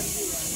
el you.